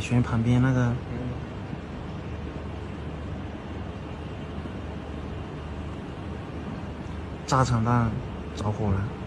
选旁边那个，炸场弹，着火了。